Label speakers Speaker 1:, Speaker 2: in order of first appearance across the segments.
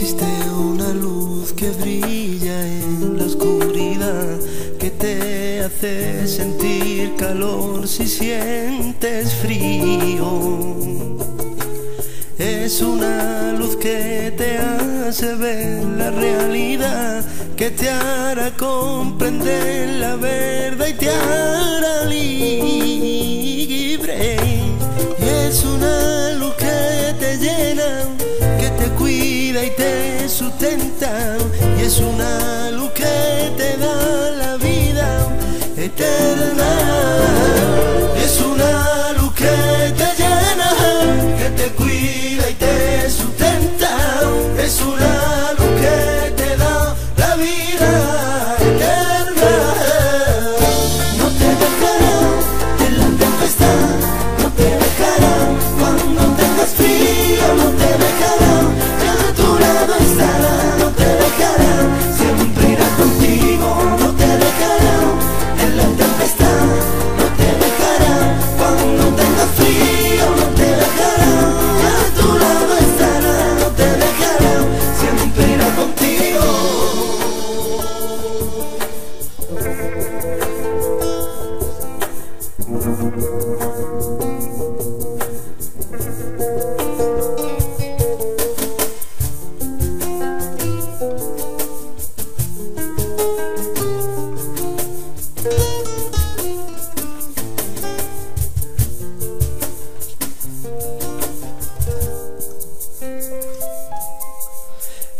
Speaker 1: Existe una luz que brilla en la oscuridad, que te hace sentir calor si sientes frío. Es una luz que te hace ver la realidad, que te hará comprender la verdad y te hará libre. Y es una luz que te llena, que te cuida y te sustenta. Y es una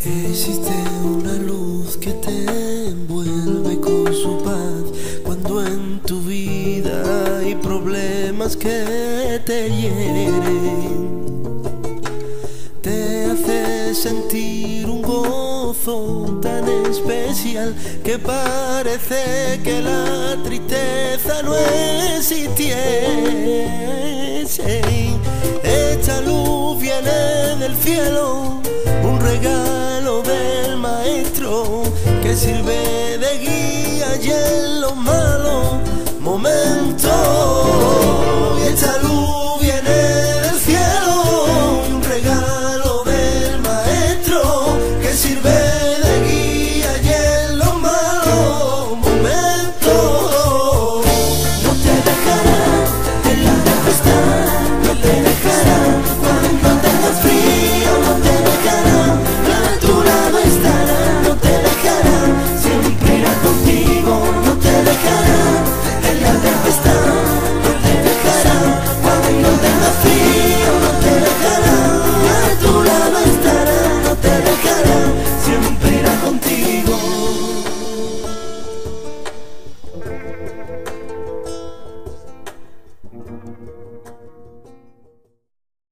Speaker 1: Existe una luz que te envuelve con su paz cuando en tu vida hay problemas que te hieren. Te hace sentir un gozo tan especial que parece que la tristeza no existiese. Esta luz viene del cielo, un regalo sirve de guía y en los malos momentos. Y esta está, no te dejará cuando no te